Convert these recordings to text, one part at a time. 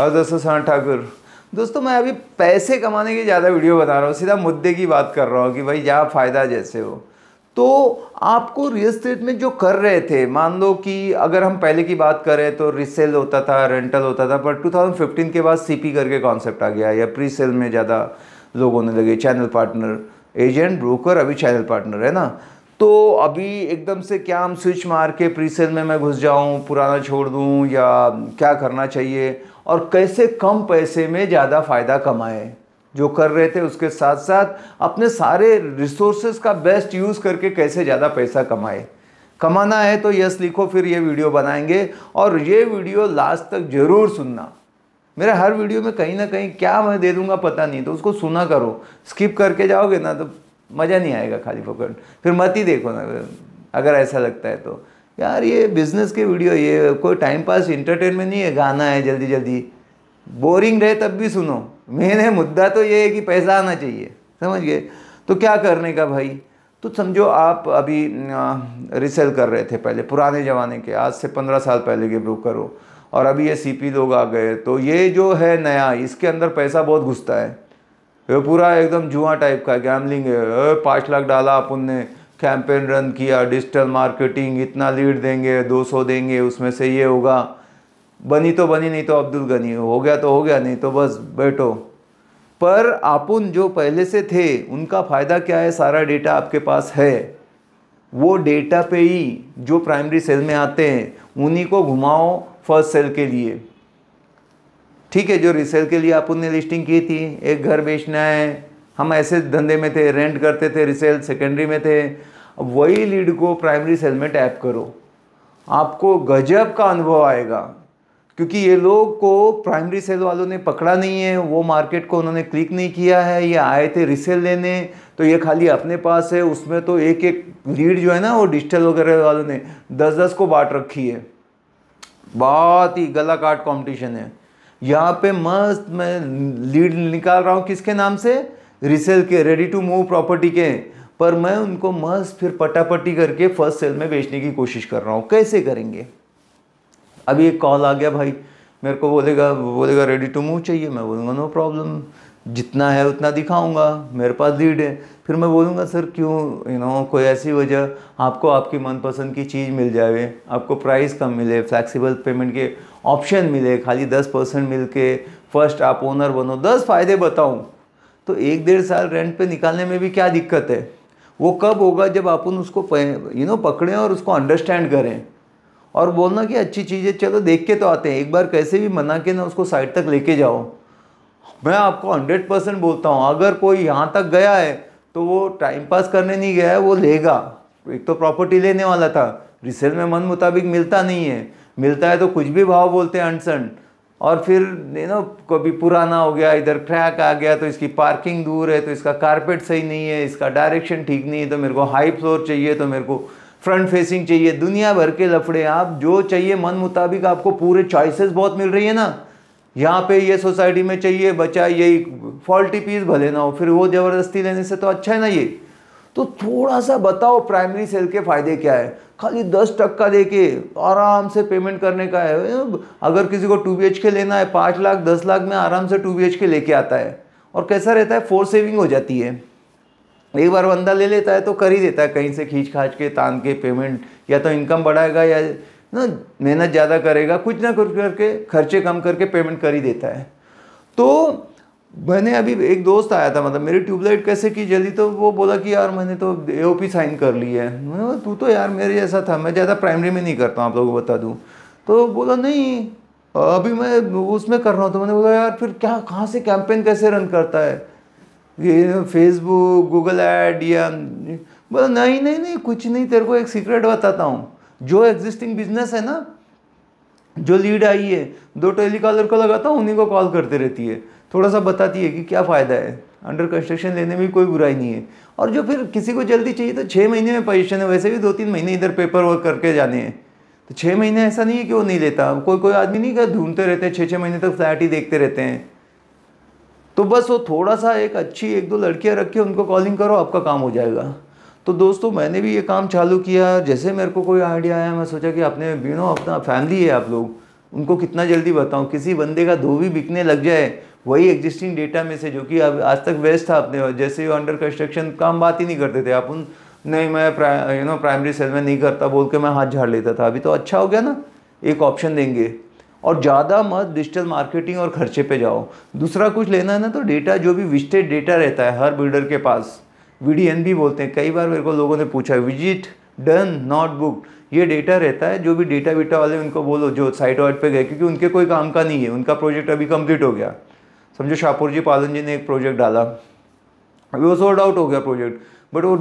और दोस्तों सना ठाकुर, दोस्तों, मैं अभी पैसे कमाने की ज़्यादा वीडियो बता रहा हूँ, सीधा मुद्दे की बात कर रहा हूँ कि भाई, जहाँ फ़ायदा जैसे हो। तो आपको रियल स्टेट में जो कर रहे थे, मान लो कि अगर हम पहले की बात करें तो रिसेल होता था रेंटल होता था, पर 2015 के बाद सीपी करके कॉन्सेप्ट आ गया, या प्री सेल में ज़्यादा लोग होने लगे चैनल पार्टनर एजेंट ब्रोकर अभी चैनल पार्टनर है ना? तो अभी एकदम से क्या हम स्विच मार के प्री सेल में मैं घुस जाऊँ, पुराना छोड़ दूँ, या क्या करना चाहिए? और कैसे कम पैसे में ज़्यादा फ़ायदा कमाए। जो कर रहे थे उसके साथ साथ अपने सारे रिसोर्सेज का बेस्ट यूज़ करके कैसे ज़्यादा पैसा कमाए। कमाना है तो यस लिखो, फिर ये वीडियो बनाएँगे और ये वीडियो लास्ट तक ज़रूर सुनना। मेरे हर वीडियो में कहीं ना कहीं क्या मैं दे दूँगा पता नहीं तो उसको सुना करो। स्किप करके जाओगे ना तो मज़ा नहीं आएगा खाली पकड़। फिर मत ही देखो ना, अगर ऐसा लगता है तो। यार, ये बिज़नेस के वीडियो ये कोई टाइम पास इंटरटेनमेंट नहीं है, गाना है जल्दी जल्दी। बोरिंग रहे तब भी सुनो। मेरे मुद्दा तो ये है कि पैसा आना चाहिए। समझ गए? तो क्या करने का भाई? तो समझो, आप अभी रिसेल कर रहे थे पहले, पुराने ज़माने के, आज से पंद्रह साल पहले के ब्रोकर हो। और अभी ये सीपी लोग आ गए तो ये जो है नया, इसके अंदर पैसा बहुत घुसता है। ये पूरा एकदम जुआ टाइप का गैमलिंग है। पाँच लाख डाला अपन ने कैंपेन रन किया डिजिटल मार्केटिंग इतना लीड देंगे 200 देंगे, उसमें से ये होगा। बनी तो बनी, नहीं तो अब्दुल गनी। हो गया तो हो गया, नहीं तो बस, बैठो। पर आपुन जो पहले से थे, उनका फ़ायदा क्या है? सारा डेटा आपके पास है। वो डेटा पे ही जो प्राइमरी सेल में आते हैं, उन्हीं को घुमाओ फ़र्स्ट सेल के लिए। ठीक है, जो रिसेल के लिए अपन ने लिस्टिंग की थी, एक घर बेचना है हम ऐसे धंधे में थे रेंट करते थे रिसेल सेकेंडरी में थे। वही लीड को प्राइमरी सेल में टैप करो। आपको गजब का अनुभव आएगा। क्योंकि ये लोग को प्राइमरी सेल वालों ने पकड़ा नहीं है, वो मार्केट को उन्होंने क्लिक नहीं किया है, ये आए थे रिसेल लेने तो ये खाली अपने पास है, उसमें तो एक एक लीड जो है ना, वो डिजिटल वगैरह वालों ने दस दस को बांट रखी है। बहुत ही गला काट कॉम्पिटिशन है। यहाँ पे मस्त मैं लीड निकाल रहा हूँ किसके नाम से? रिसेल के रेडी टू मूव प्रॉपर्टी के, पर मैं उनको मस्त फिर पटापटी करके फ़र्स्ट सेल में बेचने की कोशिश कर रहा हूँ। कैसे करेंगे? अभी एक कॉल आ गया भाई। मेरे को बोलेगा बोलेगा रेडी टू मूव चाहिए। मैं बोलूँगा नो प्रॉब्लम जितना है उतना दिखाऊँगा। मेरे पास लीड है। फिर मैं बोलूँगा, सर, क्यों? यू नो कोई ऐसी वजह। आपको आपकी मनपसंद की चीज़ मिल जाए। आपको प्राइस कम मिले फ्लैक्सिबल पेमेंट के ऑप्शन मिले, खाली दस परसेंट मिल के फ़र्स्ट आप ओनर बनो। दस फ़ायदे बताऊँ। तो एक डेढ़ साल रेंट पे निकालने में भी क्या दिक्कत है? वो कब होगा जब अपन उसको यू नो पकड़ें और उसको अंडरस्टैंड करें? और बोलना कि अच्छी चीज़ है, चलो देख के तो आते हैं। एक बार कैसे भी मना के ना उसको साइड तक लेके जाओ। मैं आपको हंड्रेड परसेंट बोलता हूँ, अगर कोई यहाँ तक गया है तो वो टाइम पास करने नहीं गया है, वो लेगा। एक तो प्रॉपर्टी लेने वाला था। रिसेल में मन मुताबिक मिलता नहीं है। मिलता है तो कुछ भी भाव बोलते हैं अनसन और फिर यू नो कभी पुराना हो गया, इधर क्रैक आ गया तो इसकी पार्किंग दूर है तो इसका कारपेट सही नहीं है, इसका डायरेक्शन ठीक नहीं है तो मेरे को हाई फ्लोर चाहिए तो मेरे को फ्रंट फेसिंग चाहिए। दुनिया भर के लफड़े, आप जो चाहिए, मन मुताबिक आपको पूरे चॉइसेस बहुत मिल रही है ना। यहाँ पे ये सोसाइटी में चाहिए, बचा यही फॉल्टी पीस भले ना हो, फिर वो ज़बरदस्ती लेने से तो अच्छा है ना ये। तो थोड़ा सा बताओ प्राइमरी सेल के फ़ायदे क्या है? खाली दस टक्का दे के आराम से पेमेंट करने का है। अगर किसी को टू बी के लेना है, पाँच लाख, दस लाख में आराम से टू बी के लेके आता है और कैसा रहता है? फोर सेविंग हो जाती है। एक बार बंदा ले लेता है तो कर ही देता है, कहीं से खींच खाच के, तान के पेमेंट या तो इनकम बढ़ाएगा या ना, मेहनत ज़्यादा करेगा, कुछ ना कुछ करके, खर्चे कम करके पेमेंट कर ही देता है। तो मैंने अभी एक दोस्त आया था मतलब मेरी ट्यूबलाइट कैसे की जल्दी तो वो बोला कि यार मैंने तो ए साइन कर ली है। तू तो यार मेरे जैसा था, मैं ज़्यादा प्राइमरी में नहीं करता हूँ, आप लोगों को बता दूँ। तो बोला, नहीं, अभी मैं उसमें कर रहा हूँ। तो मैंने बोला, यार फिर क्या, कहाँ से कैंपेन कैसे रन करता है? ये फेसबुक गूगल ऐड या बोला, नहीं नहीं नहीं, कुछ नहीं, तेरे को एक सीक्रेट बताता हूँ। जो एग्जिस्टिंग बिज़नेस है ना जो लीड आई है, दो टेलीकॉलर को लगाता हूँ, उन्हीं को कॉल करते रहती है। थोड़ा सा बताती है कि क्या फ़ायदा है। अंडर कंस्ट्रक्शन लेने में कोई बुराई नहीं है। और जो फिर किसी को जल्दी चाहिए तो छः महीने में पोजिशन है। वैसे भी दो तीन महीने इधर पेपर वर्क करके जाने हैं। तो छः महीने ऐसा नहीं है कि वो नहीं लेता। कोई कोई आदमी नहीं क्या ढूंढते रहते हैं छः छः महीने तक फ्लैट ही देखते रहते हैं। तो बस वो थोड़ा सा एक अच्छी एक दो लड़कियाँ रख के उनको कॉलिंग करो, आपका काम हो जाएगा। तो दोस्तों, मैंने भी ये काम चालू किया। जैसे मेरे को कोई आइडिया आया, मैं सोचा कि अपने यू नो अपना फैमिली है आप लोग, उनको कितना जल्दी बताऊँ। किसी बंदे का धोबी बिकने लग जाए, वही एग्जिस्टिंग डेटा में से, जो कि अब, आज तक वेस्ट था अपने जैसे वो अंडर कंस्ट्रक्शन का हम बात ही नहीं करते थे। आप उन, नहीं, मैं यू नो प्राइमरी सेल में नहीं करता, बोल के मैं हाथ झाड़ लेता था। अभी तो अच्छा हो गया ना, एक ऑप्शन देंगे। और ज़्यादा मत डिजिटल मार्केटिंग और खर्चे पे जाओ। दूसरा कुछ लेना है ना तो डेटा जो भी विस्टेड डेटा रहता है, हर बिल्डर के पास वी भी बोलते हैं। कई बार मेरे को लोगों ने पूछा, विज़िट, डन, नॉट बुक ये डेटा रहता है, जो भी डेटा वीटा वाले उनको बोलो, जो साइट वाइट पे गए, क्योंकि उनके कोई काम का नहीं है। उनका प्रोजेक्ट अभी कंप्लीट हो गया। समझो शाहपुर जी पालन जी ने एक प्रोजेक्ट डाला। अभी वो सोल्ड आउट हो गया प्रोजेक्ट। बट वो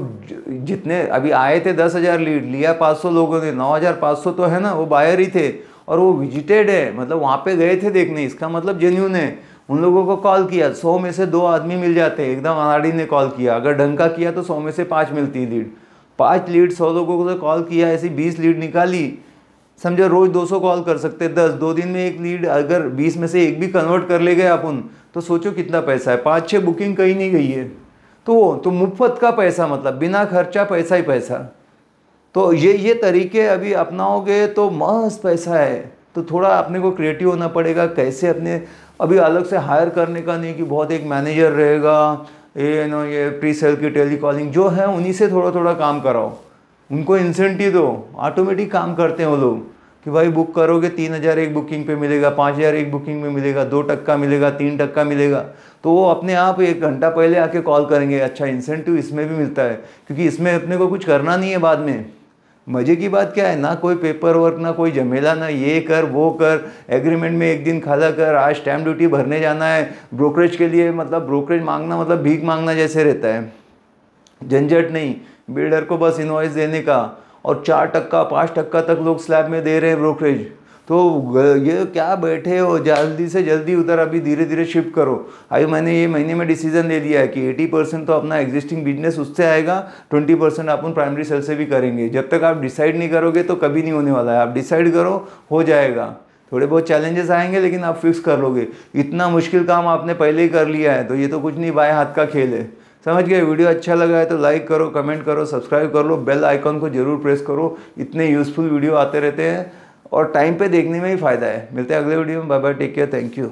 जितने, अभी आए थे दस हज़ार लीड, लिया पाँच सौ लोगों ने, नौ हज़ार पाँच सौ तो है ना, वो बायर ही थे। और वो विजिटेड है मतलब वहाँ पे गए थे देखने, इसका मतलब जेन्यून है। उन लोगों को कॉल किया। सौ में से दो आदमी मिल जाते हैं। एकदम अनाड़ी ने कॉल किया। अगर ढंग का किया तो सौ में से पाँच मिलती लीड पाँच लीड सौ लोगों को कॉल किया, ऐसी बीस लीड निकाली। समझो रोज़ 200 कॉल कर सकते दस, दो दिन में एक लीड अगर 20 में से एक भी कन्वर्ट कर ले गए अपन तो सोचो कितना पैसा है। पाँच छः बुकिंग कहीं नहीं गई है। तो वो तो मुफ़्त का पैसा मतलब बिना खर्चा पैसा ही पैसा। तो ये ये तरीके अभी अपनाओगे तो मस्त पैसा है। तो थोड़ा अपने को क्रिएटिव होना पड़ेगा, कैसे अपने, अभी अलग से हायर करने का नहीं कि बहुत एक मैनेजर रहेगा, ये नो ये प्री सेल की टेली कॉलिंग जो है उन्हीं से थोड़ा थोड़ा काम कराओ। उनको इंसेंटिव दो ऑटोमेटिक काम करते हैं वो लोग, कि भाई बुक करोगे, तीन हज़ार एक बुकिंग पे मिलेगा, पाँच हज़ार एक बुकिंग में मिलेगा, दो टक्का मिलेगा, तीन टक्का मिलेगा तो वो अपने आप एक घंटा पहले आके कॉल करेंगे अच्छा इंसेंटिव इसमें भी मिलता है, क्योंकि इसमें अपने को कुछ करना नहीं है बाद में। मज़े की बात क्या है? ना कोई पेपर वर्क ना कोई झमेला, ना ये कर, वो कर एग्रीमेंट में एक दिन खाला कर, आज स्टैम्प ड्यूटी भरने जाना है ब्रोकरेज के लिए मतलब ब्रोकरेज मांगना मतलब भीख मांगना जैसे रहता है। झंझट नहीं बिल्डर को बस इन्वाइस देने का और चार टक्का, पाँच टक्का तक लोग स्लैब में दे रहे हैं ब्रोकरेज तो ये क्या बैठे हो? जल्दी से जल्दी उधर अभी धीरे धीरे शिफ्ट करो। अभी मैंने ये महीने में डिसीज़न ले लिया है कि 80 परसेंट तो अपना एग्जिस्टिंग बिज़नेस उससे आएगा 20 परसेंट अपन प्राइमरी सेल से भी करेंगे। जब तक आप डिसाइड नहीं करोगे तो कभी नहीं होने वाला है। आप डिसाइड करो, हो जाएगा। थोड़े बहुत चैलेंजेस आएँगे, लेकिन आप फिक्स कर लोगे। इतना मुश्किल काम आपने पहले ही कर लिया है तो ये तो कुछ नहीं, बाएँ हाथ का खेल है। समझ गए? वीडियो अच्छा लगा है तो लाइक करो कमेंट करो सब्सक्राइब कर लो बेल आइकॉन को ज़रूर प्रेस करो। इतने यूज़फुल वीडियो आते रहते हैं। और टाइम पे देखने में ही फ़ायदा है। मिलते हैं अगले वीडियो में। Bye bye take care thank you